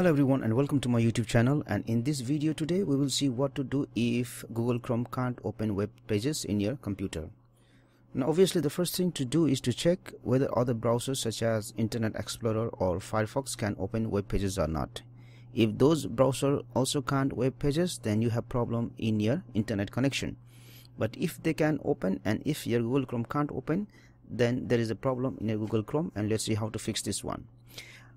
hello everyone and welcome to my youtube channel. And in this video today we will see what to do if google chrome can't open web pages in your computer. Now obviously the first thing to do is to check whether other browsers such as internet explorer or firefox can open web pages or not. If those browser also can't web pages then you have problem in your internet connection. But if they can open and if your google chrome can't open then there is a problem in your google chrome and let's see how to fix this one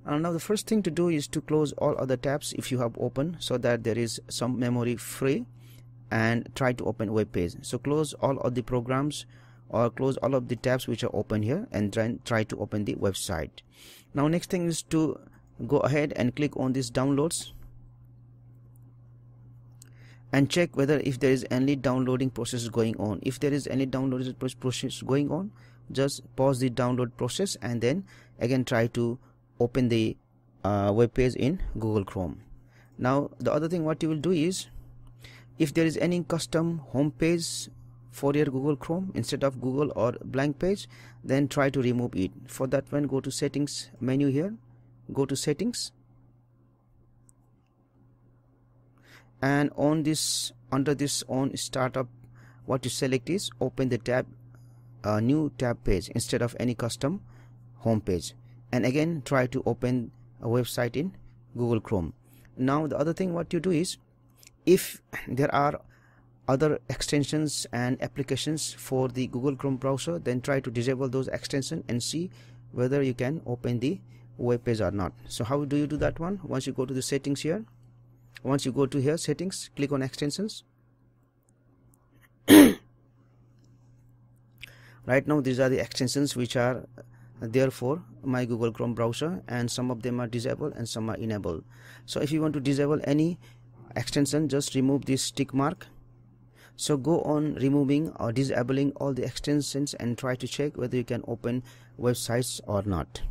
uh, now the first thing to do is to close all other tabs if you have open so that there is some memory free and try to open web page. So close all of the programs or close all of the tabs which are open here and try, try to open the website. Now next thing is to go ahead and click on this downloads and check whether if there is any downloading process going on. If there is any downloading process going on just pause the download process and then again try to open the uh, web page in Google Chrome. Now the other thing what you will do is if there is any custom home page for your Google Chrome instead of Google or blank page then try to remove it. For that one go to settings menu here. Go to settings. And on this under this on startup what you select is open the tab uh, new tab page instead of any custom home page and again try to open a website in Google Chrome. Now the other thing what you do is if there are other extensions and applications for the Google Chrome browser then try to disable those extensions and see whether you can open the web page or not. So how do you do that one? Once you go to the settings here once you go to here settings click on extensions. Right now these are the extensions which are therefore my google chrome browser and some of them are disabled and some are enabled so if you want to disable any extension just remove this tick mark. So go on removing or disabling all the extensions and try to check whether you can open websites or not.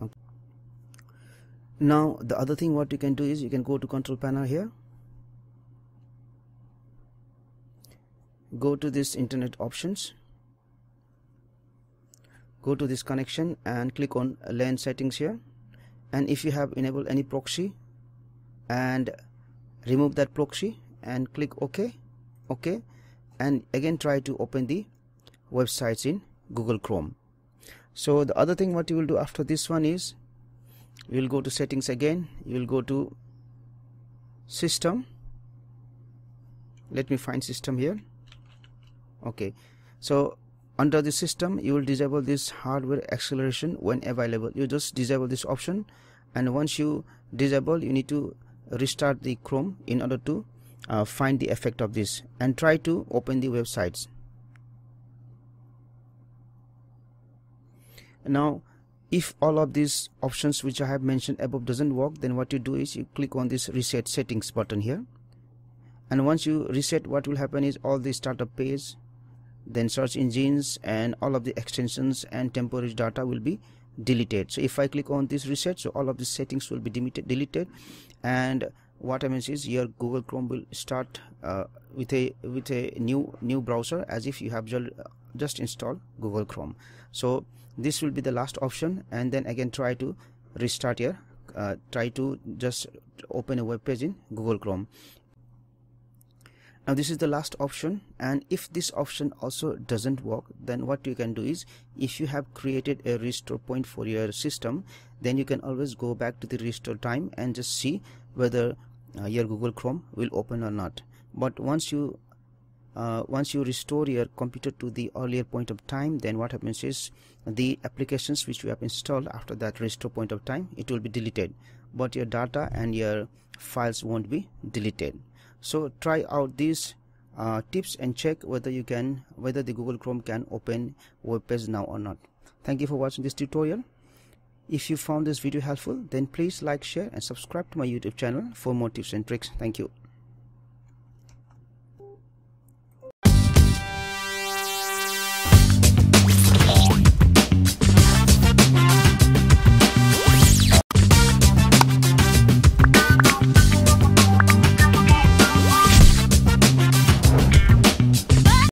Okay. now the other thing what you can do is you can go to control panel here. Go to this internet options go to this connection and click on LAN settings here. And if you have enabled any proxy and remove that proxy and click OK OK and again try to open the websites in Google Chrome. So the other thing what you will do after this one is you will go to settings again you will go to system. Let me find system here. Okay so under the system you will disable this hardware acceleration when available. You just disable this option and once you disable you need to restart the chrome in order to uh, find the effect of this. And try to open the websites. Now if all of these options which I have mentioned above doesn't work then what you do is you click on this reset settings button here. And once you reset what will happen is all the startup page then search engines and all of the extensions and temporary data will be deleted. So if I click on this reset so all of the settings will be deleted. And what happens is your Google Chrome will start uh, with a with a new new browser as if you have just installed Google Chrome. So this will be the last option. And then again try to restart your uh, try to just open a web page in Google Chrome now this is the last option and if this option also doesn't work then what you can do is if you have created a restore point for your system then you can always go back to the restore time and just see whether uh, your google chrome will open or not. But once you uh, once you restore your computer to the earlier point of time then what happens is the applications which you have installed after that restore point of time it will be deleted. But your data and your files won't be deleted so try out these uh, tips and check whether you can whether the google chrome can open web page now or not. Thank you for watching this tutorial. If you found this video helpful then please like share and subscribe to my youtube channel for more tips and tricks. Thank you